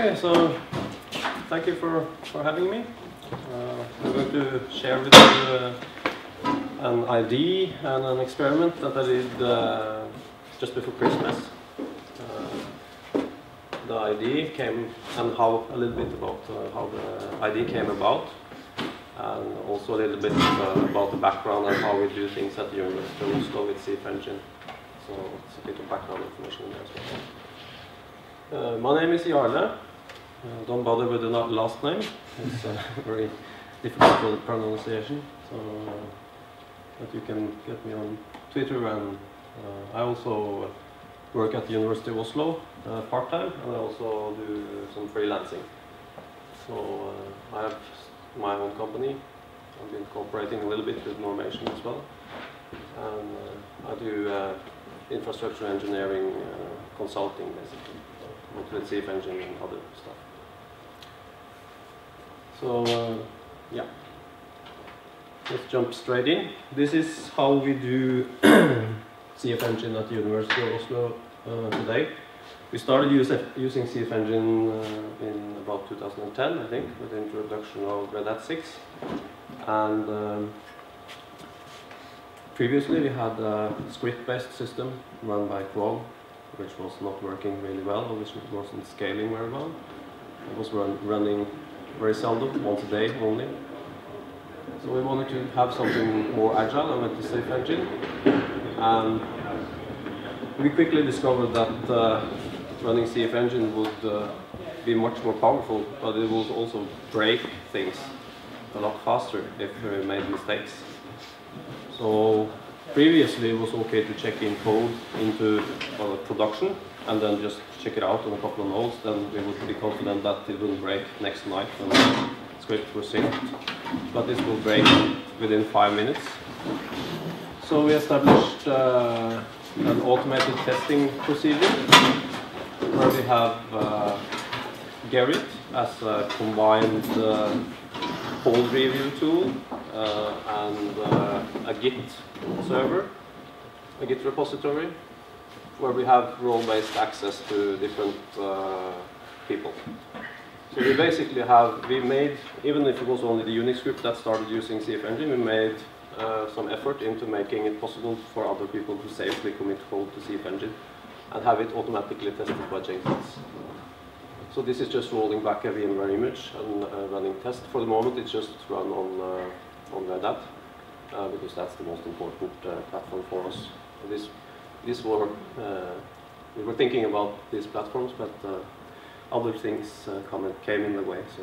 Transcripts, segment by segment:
Okay, so thank you for, for having me. Uh, I'm going to share with you uh, an idea and an experiment that I did uh, just before Christmas. Uh, the idea came and how a little bit about uh, how the idea came about, and also a little bit uh, about the background and how we do things at the University of Oslo with CF Engine. So it's a bit of background information there as well. My name is Jarle. Uh, don't bother with the last name. It's uh, very difficult for the pronunciation. So, uh, but you can get me on Twitter, and uh, I also work at the University of Oslo uh, part time, and I also do some freelancing. So uh, I have my own company. I've been cooperating a little bit with Normation as well, and I do infrastructure engineering consulting basically with with CF Engine and other stuff. So, uh, yeah. Let's jump straight in. This is how we do CF Engine at the University of Oslo uh, today. We started using CF Engine uh, in about 2010, I think, with the introduction of Red Hat 6. And um, previously we had a script-based system run by Qual, which was not working really well, or which wasn't scaling very well. It was run, running very seldom, once a day only. So we wanted to have something more agile and went to CF Engine. And we quickly discovered that uh, running CF Engine would uh, be much more powerful, but it would also break things a lot faster if we made mistakes. So previously it was okay to check in code into uh, production and then just check it out on a couple of nodes, then we would be confident that it will break next night when the script was synced. But this will break within five minutes. So we established uh, an automated testing procedure where we have uh, Gerrit as a combined uh, review tool uh, and uh, a Git server, a Git repository, where we have role-based access to different uh, people. So we basically have, we made, even if it was only the Unix group that started using CF Engine, we made uh, some effort into making it possible for other people to safely commit code to CF Engine and have it automatically tested by Jenkins. So this is just rolling back a VMware image and uh, running test. For the moment, it's just run on uh, on Red Hat uh, because that's the most important uh, platform for us. This this were uh, we were thinking about these platforms, but uh, other things uh, came in the way, so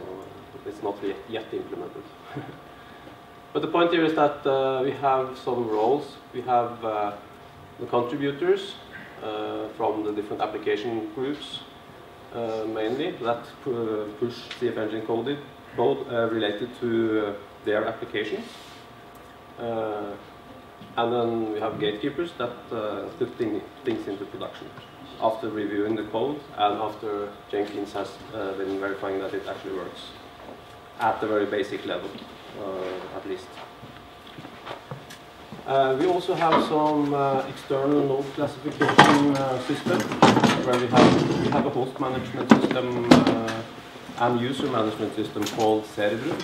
it's not yet, implemented. but the point here is that we have some roles. We have the contributors from the different application groups, uh, mainly that push CF Engine coded code uh, related to uh, their applications. And then we have gatekeepers that uh, put thing, things into production after reviewing the code and after Jenkins has uh, been verifying that it actually works at the very basic level, uh, at least. Uh, we also have some uh, external node classification uh, system where we have, we have a host management system and user management system called Cerebrum.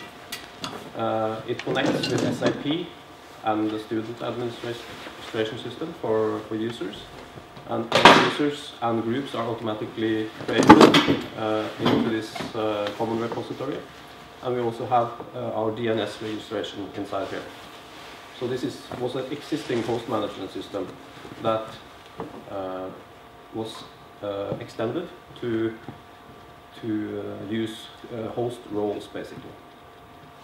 It connects with SAP and the student administration system for, for users. And users and groups are automatically created uh, into this uh, common repository. And we also have uh, our DNS registration inside here. So this is, was an existing host management system that uh, was uh, extended to, to uh, use host roles basically.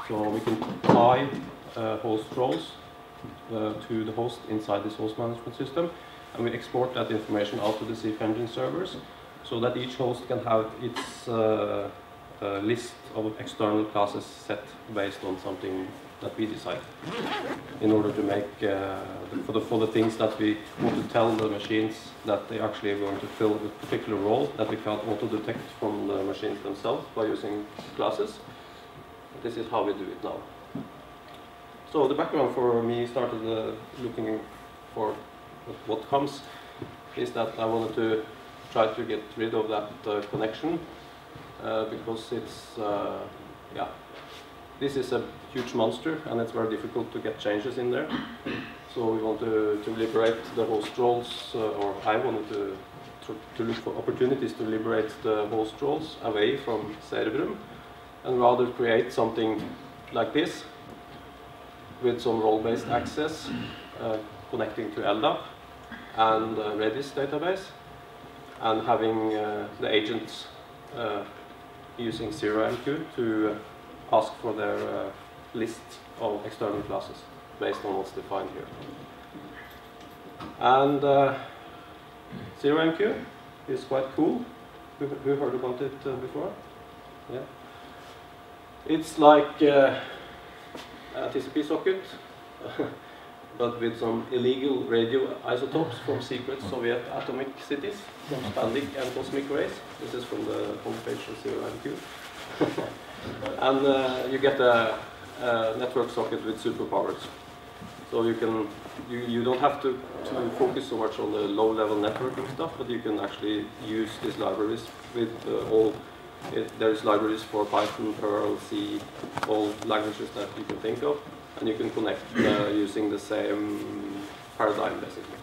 So we can tie host roles uh, to the host inside this host management system and we export that information out to the CF Engine servers so that each host can have its uh, uh, list of external classes set based on something that we decide in order to make uh, for, the, for the things that we want to tell the machines that they actually are going to fill a particular role that we can't auto detect from the machines themselves by using classes. This is how we do it now. So the background for me started uh, looking for what comes is that I wanted to try to get rid of that uh, connection uh, because it's, uh, yeah, this is a huge monster and it's very difficult to get changes in there. So we want to, to liberate the host roles, uh, or I wanted to, to, to look for opportunities to liberate the host roles away from Cerebrum and rather create something like this with some role-based access uh, connecting to LDAP and uh, Redis database and having uh, the agents using ZeroMQ to ask for their list of external classes based on what's defined here. And uh, ZeroMQ is quite cool. Who, who heard about it uh, before? Yeah. It's like uh, a TCP socket, but with some illegal radio isotopes from secret Soviet atomic cities, from Spandic and cosmic rays. This is from the homepage of ZeroMQ. and uh, you get a, a, network socket with superpowers. So you can you, you don't have to, to focus so much on the low-level networking stuff, but you can actually use these libraries with uh, all. It, there's libraries for Python, Perl, C, all languages that you can think of, and you can connect uh, using the same paradigm basically.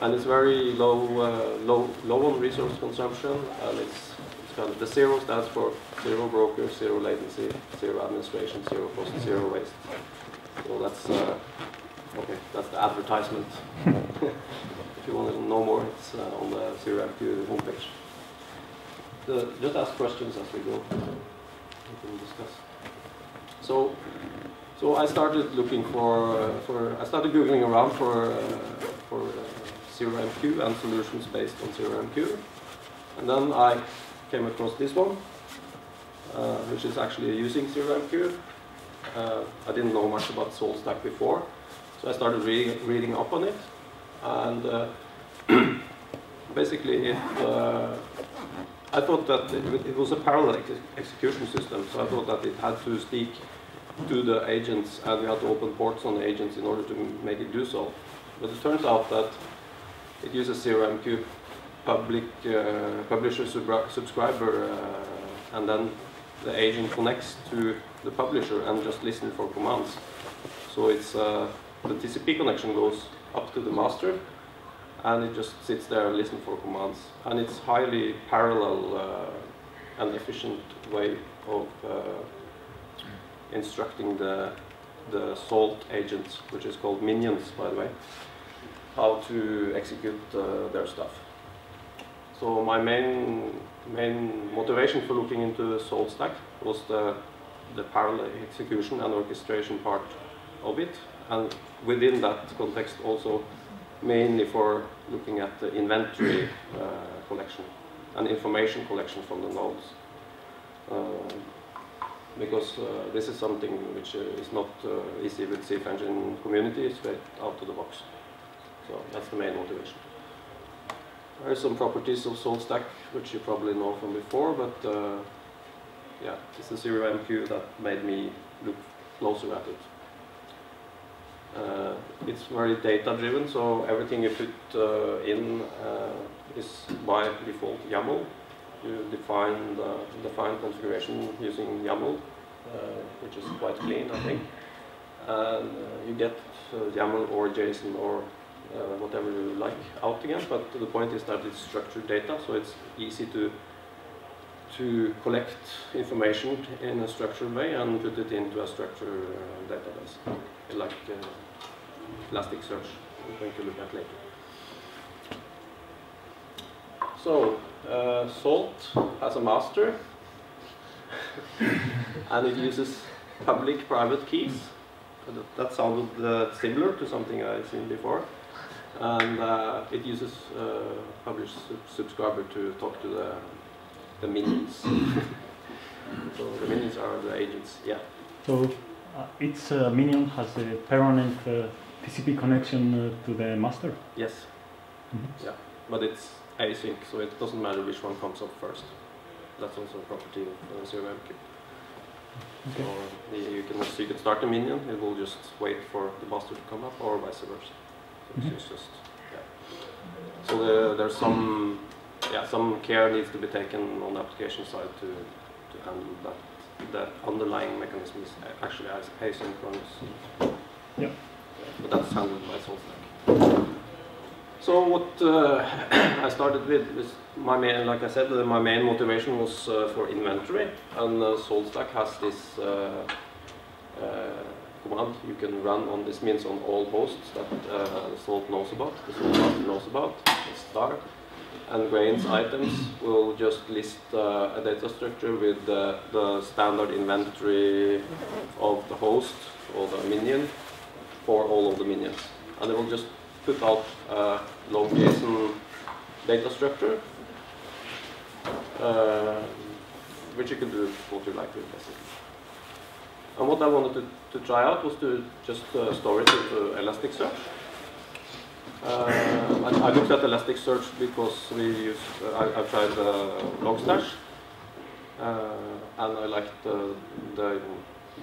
And it's very low, uh, low, low on resource consumption, and it's kind of the zero stands for zero brokers, zero latency, zero administration, zero cost, zero waste. So that's uh, okay. That's the advertisement. if you want to know more, it's uh, on the ZeroMQ homepage. The, just ask questions as we go. We can discuss. So, so I started looking for uh, for I started googling around for uh, for uh, ZeroMQ and solutions based on ZeroMQ, and then I came across this one, uh, which is actually using ZeroMQ. Uh, I didn't know much about SaltStack before, so I started reading, reading up on it. And uh, basically, it, uh, I thought that it, was a parallel ex execution system, so I thought that it had to speak to the agents, and we had to open ports on the agents in order to make it do so. But it turns out that it uses ZeroMQ public uh, publisher subscriber, uh, and then the agent connects to the publisher and just listens for commands. So it's uh, the TCP connection goes up to the master, and it just sits there and listens for commands. And it's highly parallel uh, and efficient way of uh, instructing the the salt agents, which is called minions, by the way, how to execute uh, their stuff. So my main main motivation for looking into the SaltStack was the the parallel execution and orchestration part of it, and within that context also mainly for looking at the inventory uh, collection and information collection from the nodes. Uh, because uh, this is something which is not easy with CF Engine community it's straight out of the box. So that's the main motivation. There are some properties of SaltStack which you probably know from before, but uh, yeah, it's the ZeroMQ that made me look closer at it. Uh, it's very data driven, so everything you put uh, in uh, is by default YAML. You define the define configuration using YAML, uh, which is quite clean, I think. And uh, you get YAML or JSON or uh, whatever you like out again, but the point is that it's structured data, so it's easy to to collect information in a structured way and put it into a structured uh, database, like uh, Elasticsearch, I'm going to look at later. So, uh, Salt has a master, and it uses public-private keys. That sounded uh, similar to something I've seen before and uh, it uses uh, publish subscriber to talk to the the minions. so the minions are the agents. Yeah. So uh, each uh, minion has a permanent uh, TCP connection uh, to the master. Yes. Mm -hmm. Yeah, but it's async, so it doesn't matter which one comes up first. That's also a property of uh, ZeroMQ. Okay. So you can also you can start a minion. It will just wait for the master to come up, or vice versa. Mm -hmm. It's just, yeah. So the, there's some yeah, some care needs to be taken on the application side to, to handle that. The underlying mechanism is actually as asynchronous. Yeah. But that's handled by SaltStack. So what uh, I started with is my main, like I said, uh, my main motivation was uh, for inventory, and uh, SaltStack has this uh, uh, command you can run on this means on all hosts that uh, Salt knows about, the Salt knows about, star, and grains items will just list uh, a data structure with the, the standard inventory of the host or the minion for all of the minions, and it will just put out a long JSON data structure, uh, which you can do what you like with basically. And what I wanted to, to try out was to just uh, store it into Elasticsearch. Uh, I, I looked at Elasticsearch because we use, uh, I, tried uh, Logstash, and I liked the, the,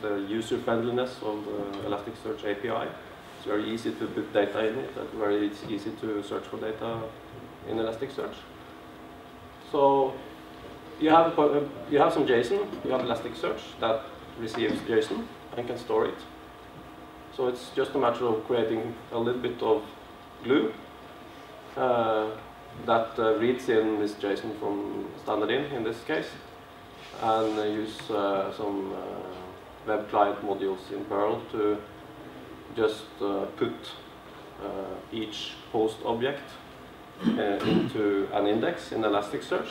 the user friendliness of the Elasticsearch API. It's very easy to put data in it, and very easy to search for data in Elasticsearch. So you have, you have some JSON, you have Elasticsearch that receives JSON and can store it. So it's just a matter of creating a little bit of glue uh, that uh, reads in this JSON from standard in, in this case, and use uh, some web client modules in Perl to just put each host object into an index in Elasticsearch,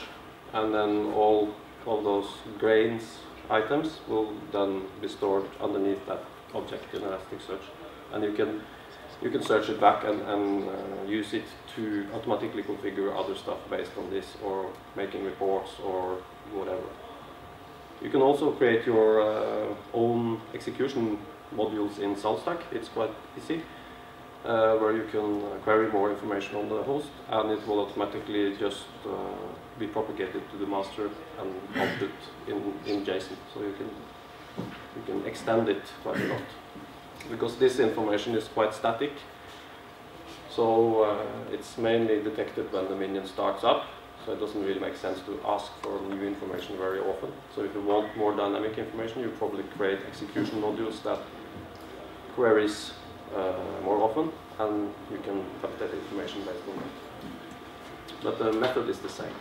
and then all of those grains items will then be stored underneath that object in Elasticsearch. And you can you can search it back and, and uh, use it to automatically configure other stuff based on this or making reports or whatever. You can also create your uh, own execution modules in SaltStack. It's quite easy, uh, where you can uh, query more information on the host and it will automatically just uh, be propagated to the master and output in, in JSON. So you can you can extend it quite a lot because this information is quite static. So uh, it's mainly detected when the minion starts up. So it doesn't really make sense to ask for new information very often. So if you want more dynamic information, you probably create execution modules that queries uh, more often, and you can update information based on that. But the method is the same.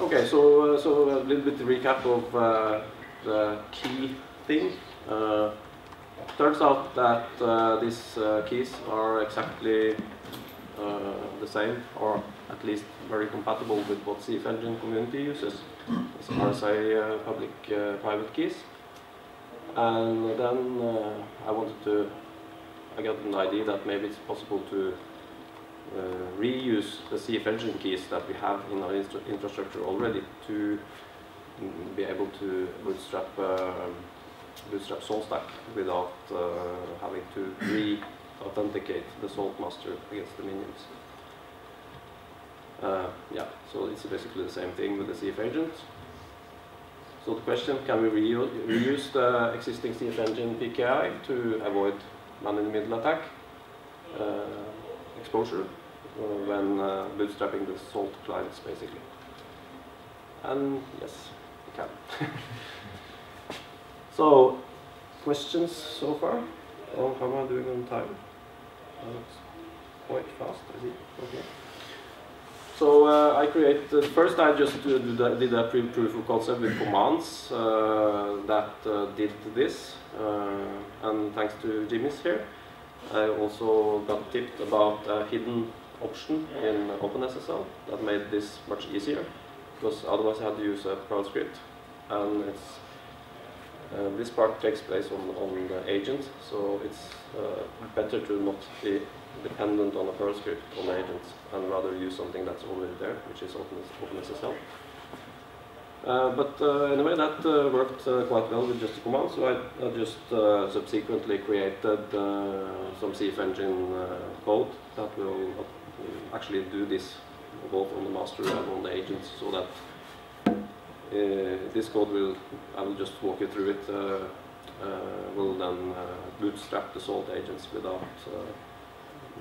Okay, so uh, so a little bit recap of uh, the key thing. Uh, turns out that uh, these uh, keys are exactly the same, or at least very compatible with what CF Engine community uses. It's RSA public-private keys. And then I wanted to, I got an idea that maybe it's possible to uh, reuse the CF engine keys that we have in our infrastructure already to mm, be able to bootstrap uh, bootstrap SaltStack without uh, having to re-authenticate the Salt master against the minions. Uh, yeah, so it's basically the same thing with the CF agent. So the question, can we reuse, reuse the existing CF engine PKI to avoid man-in-the-middle attack? Uh, exposure uh, when uh, bootstrapping the salt clients, basically. And yes, you can. so, questions so far? Oh, how am I doing on time? Uh, quite fast, I see. Okay. So uh, I created, first I just uh, did a, proof of concept with commands uh, that did this, and thanks to Jimmy's here. I also got tipped about a hidden option in OpenSSL that made this much easier because otherwise I had to use a Perl script and it's uh, this part takes place on, on the agent so it's uh, better to not be dependent on a Perl script on agents and rather use something that's already there which is OpenSSL. Uh, but uh, anyway, that uh, worked uh, quite well with just a command, so I, I just uh, subsequently created some CF engine code that will actually do this both on the master and on the agents, so that this code will, I will just walk you through it, will then bootstrap the salt agents without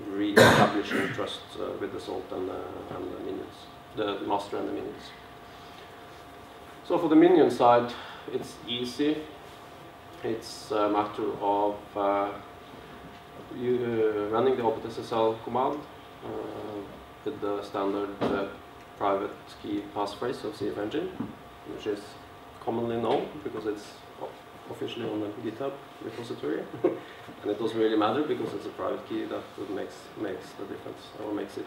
re-establishing trust uh, with the salt and, uh, and the minions, the master and the minions. So for the minion side, it's easy. It's a matter of uh, you, uh, running the OpenSSL command uh, with the standard uh, private key passphrase of CF Engine, which is commonly known because it's officially on the GitHub repository. and it doesn't really matter because it's a private key that makes, makes the difference, or makes it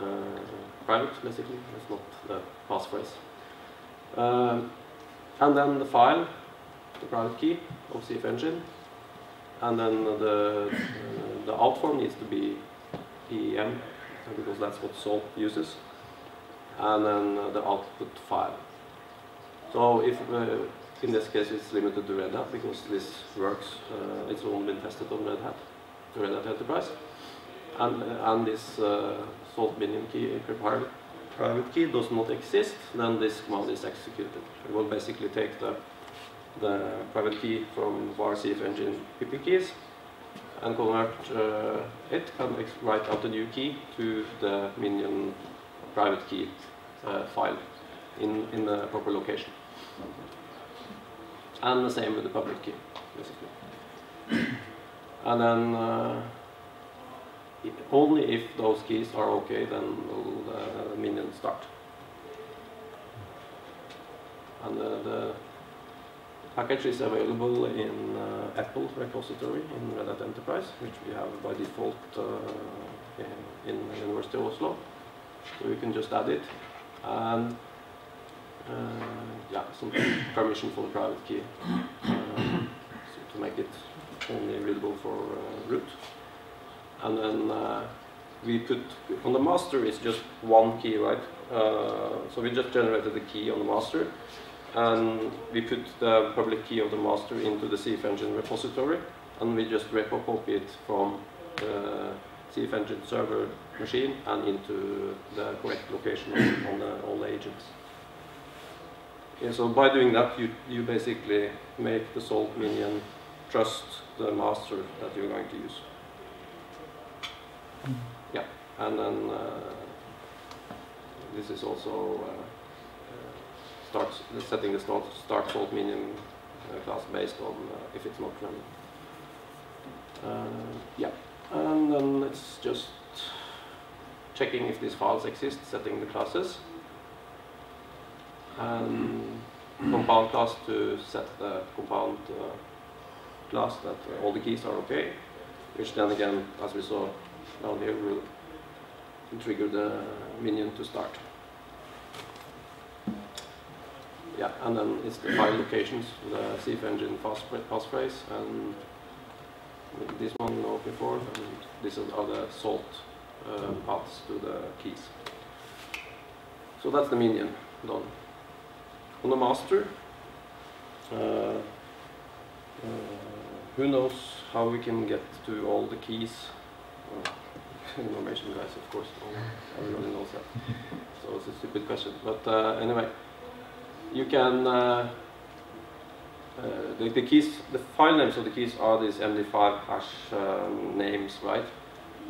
uh, private, basically. It's not the passphrase. Um, and then the file, the private key of CF Engine. And then the, uh, the out form needs to be PEM, because that's what SALT uses. And then the output file. So if uh, in this case, it's limited to Red Hat because this works. Uh, it's only been tested on Red Hat, Red Hat Enterprise. And, uh, and this salt minion key, private, private key, does not exist, then this command is executed. It will basically take the, the private key from var CF engine PP keys and convert uh, it and write out a new key to the minion private key uh, file in, in the proper location and the same with the public key, basically. and then uh, only if those keys are okay, then will the minion start. And uh, the package is available in uh, EPEL repository in Red Hat Enterprise, which we have by default uh, in, in University of Oslo. So you can just add it. And uh, yeah, some permission for the private key uh, so to make it only readable for uh, root. And then we put on the master is just one key, right? so we just generated the key on the master and we put the public key of the master into the CF Engine repository, and we just repo copy it from the CF Engine server machine and into the correct location on, the, all the agents. Yeah, so by doing that, you, you basically make the salt minion trust the master that you're going to use. Mm. Yeah, and then uh, this is also uh, uh starts setting the start, start salt minion uh, class based on uh, if it's not running. Uh, yeah, and then it's just checking if these files exist, setting the classes and compound class to set the compound uh, class that uh, all the keys are okay, which then again, as we saw down here, will trigger the minion to start. Yeah, and then it's the file locations, the CF engine passphrase, and this one we know before, and these are the salt paths to the keys. So that's the minion done on the master. Uh, uh, who knows how we can get to all the keys? information guys, of course, everybody knows that. So it's a stupid question. But uh, anyway, you can, uh, uh, the, the, keys, the file names of the keys are these MD5 hash um, names, right?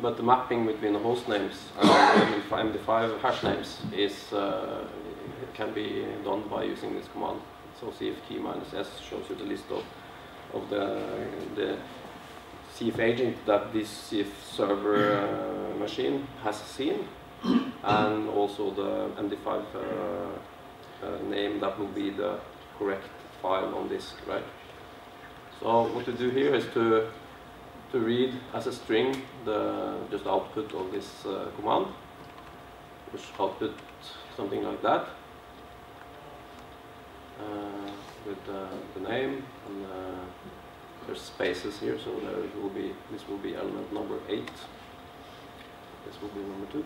But the mapping between the host names and MD5 hash names is uh, can be done by using this command. So cf key minus s shows you the list of, of the, the CF agent that this CF server uh, machine has seen, and also the MD5 uh, uh, name that will be the correct file on disk, right? So what to do here is to to read as a string the just output of this uh, command, which output something like that. Uh, with the name and uh, there's spaces here, so there will be this will be element number eight. This will be number two.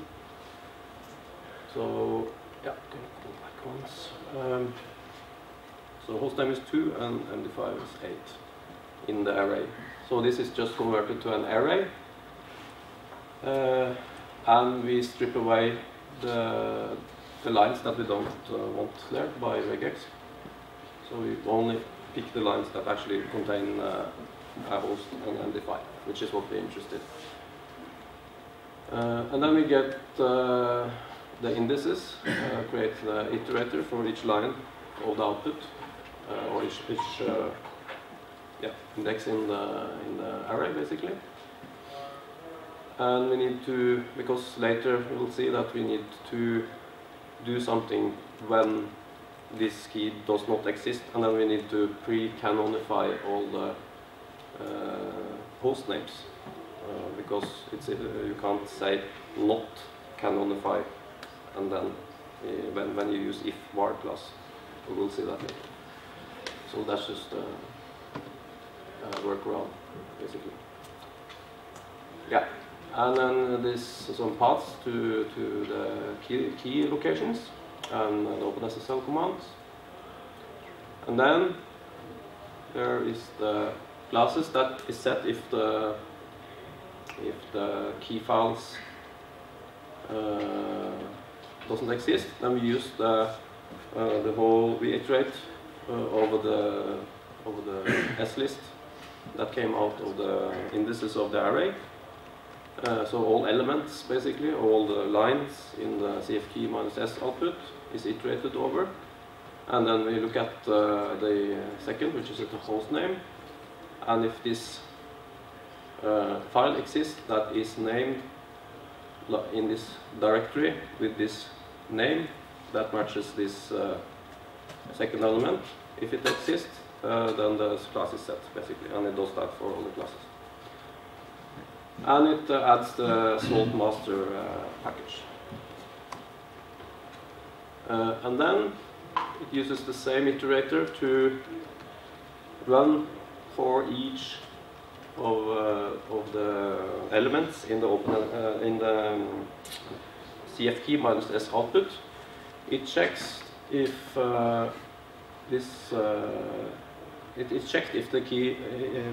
So yeah, go back once. Um, so host name is two and MD5 is eight in the array. So this is just converted to an array, uh, and we strip away the the lines that we don't uh, want there by regex. So we only pick the lines that actually contain uh, a host and MD5, which is what we're interested Uh, and then we get uh, the indices, uh, create the iterator for each line of the output, or each, each yeah, index in the, in the array basically. And we need to, because later we'll see that we need to do something when this key does not exist, and then we need to pre-canonify all the uh, host names. Uh, because it's, uh, you can't say not canonify and then uh, when, when you use if var class. We will see that later. So that's just a workaround, basically. Yeah, and then there's some paths to, to the key, key locations and the OpenSSL commands. And then there is the classes that is set if the if the key files uh, doesn't exist, then we use the uh, the whole we iterate uh, over the over the S list that came out of the indices of the array. Uh, so all elements, basically, all the lines in the CF key minus S output is iterated over. And then we look at uh, the second, which is the host name. And if this uh, file exists that is named in this directory with this name that matches this uh, second element. If it exists, uh, then the class is set, basically, and it does that for all the classes. And it uh, adds the salt master uh, package. Uh, and then it uses the same iterator to run for each of, uh, of the elements in the open uh, in the um, CF key minus S output. It checks if uh, this it is checked if the key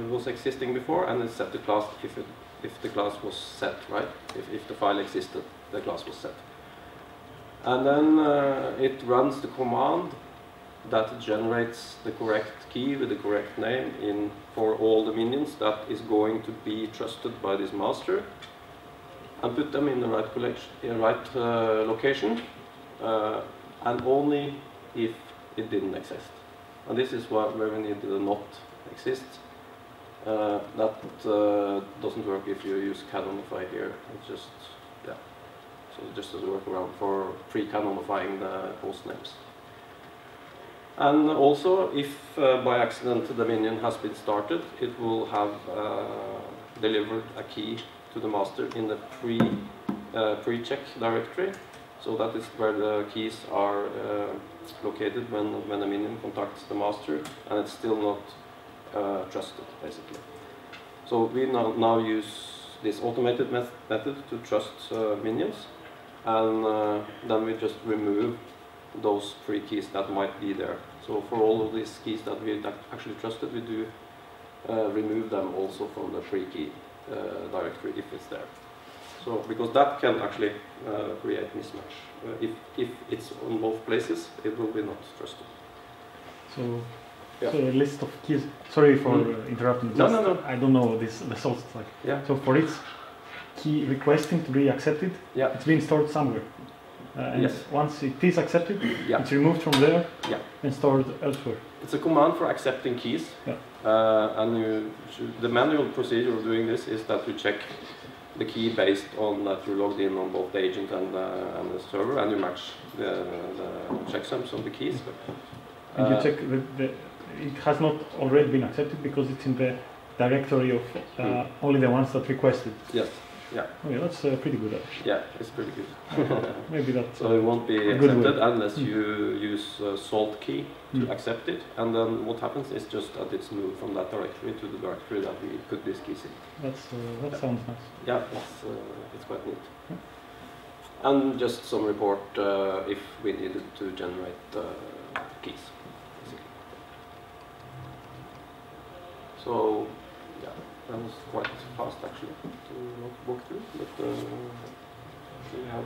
was existing before, and it set the class if it if the class was set right. If if the file existed, the class was set. And then uh, it runs the command that generates the correct key with the correct name in for all the minions that is going to be trusted by this master and put them in the right collection, in right uh, location uh, and only if it didn't exist. And this is why, need the not exist. Uh, that uh, doesn't work if you use canonify here. It's just, yeah. So just as a workaround for pre-canonifying the host names. And also, if uh, by accident the minion has been started, it will have uh, delivered a key to the master in the pre, uh, pre-check directory. So that is where the keys are uh, located when, when the minion contacts the master, and it's still not uh, trusted, basically. So we now, now use this automated met method to trust uh, minions, and then we just remove those three keys that might be there. So for all of these keys that we actually trusted, we do uh, remove them also from the free key uh, directory if it's there. So because that can actually uh, create mismatch. Uh, if, if it's on both places, it will be not trusted. So, yeah. so a list of keys. Sorry for mm. interrupting. No, no, no. I don't know this the source like. Yeah. So for each key requesting to be accepted, yeah. it's been stored somewhere. Uh, and yes. once it is accepted, yeah. it's removed from there yeah. and stored elsewhere. It's a command for accepting keys. Yeah. Uh, and you the manual procedure of doing this is that you check the key based on that you logged in on both the agent and, uh, and the server, and you match the, the checksums of the keys. And you uh, check the, the, it has not already been accepted because it's in the directory of mm. only the ones that requested. Yes. Yeah. Oh yeah, that's uh, pretty good actually. Yeah, it's pretty good. Maybe that's so it won't be accepted unless mm. you use uh, salt key to mm. accept it, and then what happens is just that it's moved from that directory to the directory that we put these keys in. That's uh, that yeah. sounds nice. Yeah, it's uh, it's quite neat. Yeah. And just some report uh, if we needed to generate uh, keys. Basically. So that was quite fast actually to walk through, but uh, we have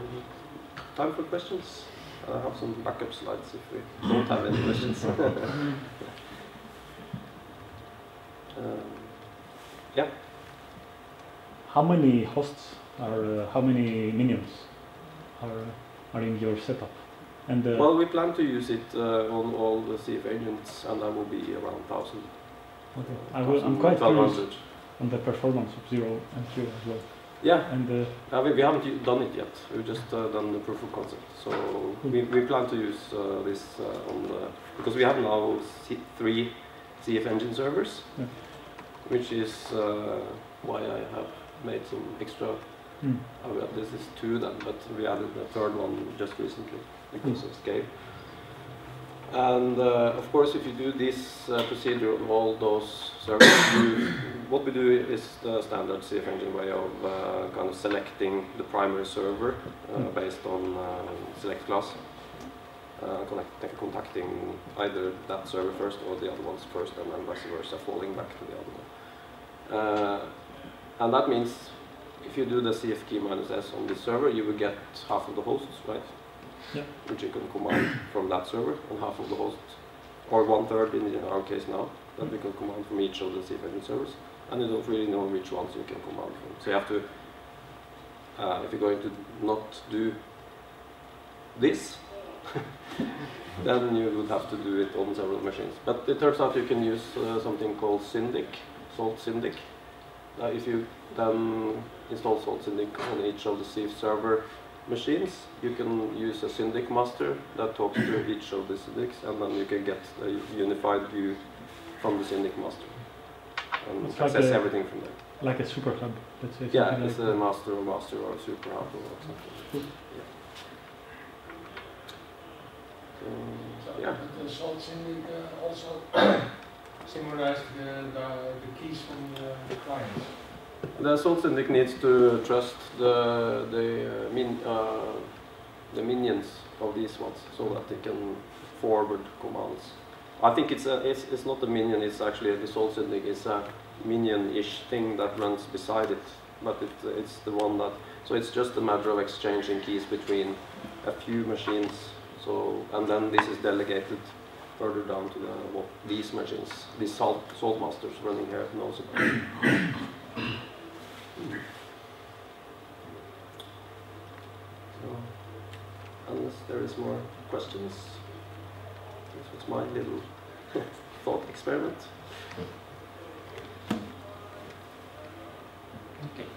time for questions. I have some backup slides if we don't have any questions. um, yeah. How many hosts are uh, how many minions are are in your setup? And uh, Well, we plan to use it uh, on all the CF agents, and that will be around 1,000. okay. I will, I'm quite curious 1,200. On the performance of zero and zero as well. Yeah, And uh, Uh, we, we haven't done it yet. We've just uh, done the proof of concept. So we, we plan to use uh, this uh, on the, because we have now C- three CF engine servers, Yeah. which is uh, why I have made some extra. Uh, well, this is two then, but we added the third one just recently because of scale. And uh, of course, if you do this uh, procedure on all those servers, you, what we do is the standard CF engine way of uh, kind of selecting the primary server uh, Mm. based on uh, select class, uh, connect, contacting either that server first or the other ones first, and then vice versa, falling back to the other one. Uh, and that means if you do the CF key minus S on this server, you will get half of the hosts, right? Yeah. Which you can command from that server, and half of the hosts, or one third in our case now, that we can command from each of the engine servers. And you don't really know which ones you can command from. So you have to, uh, if you're going to not do this, then you would have to do it on several machines. But it turns out you can use uh, something called Syndic, Salt Syndic. Uh, if you then install Salt Syndic on each of the CF server machines, you can use a Syndic master that talks to each of the Syndics, and then you can get a unified view from the Syndic master and It's like access a- everything from there. like a super hub, let's say. Yeah, it's like a master or master or a super hub or something. Cool. Yeah. So So, yeah. The salt syndic uh, also summarized the, the, the keys from the, the clients. The Salt Syndic needs to trust the the uh, min, uh, the minions of these ones so that they can forward commands. I think it's a it's, it's not a minion. It's actually the Salt Syndic is a minion-ish thing that runs beside it, but it, it's the one that so it's just a matter of exchanging keys between a few machines. So and then this is delegated further down to the what these machines, these salt salt masters running here knows about. So, unless there is more questions, this was my little thought experiment. Okay.